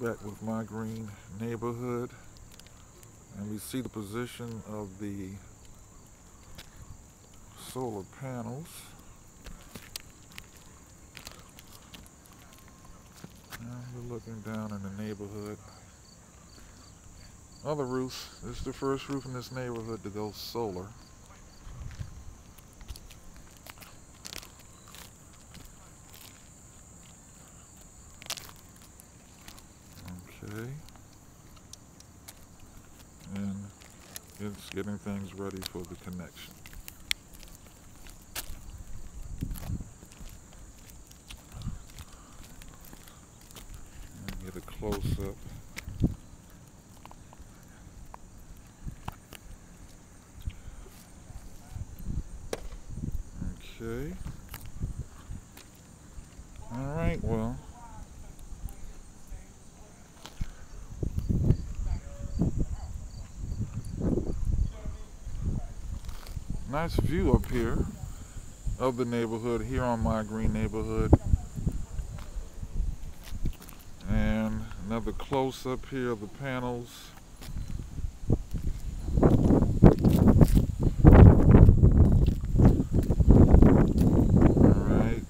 back with my green neighborhood. And we see the position of the solar panels. And we're looking down in the neighborhood. Other roofs this is the first roof in this neighborhood to go solar Okay. And it's getting things ready for the connection. And get a close up. Okay. All right, well. Nice view up here of the neighborhood here on my green neighborhood. And another close up here of the panels. All right.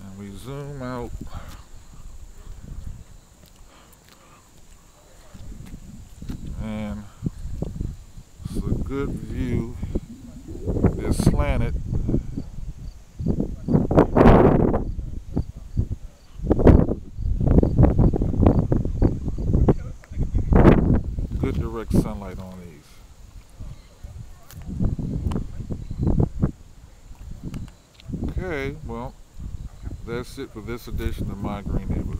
And we zoom out and good view. They're slanted. Good direct sunlight on these. Okay, well, that's it for this edition of My Green Neighborhood.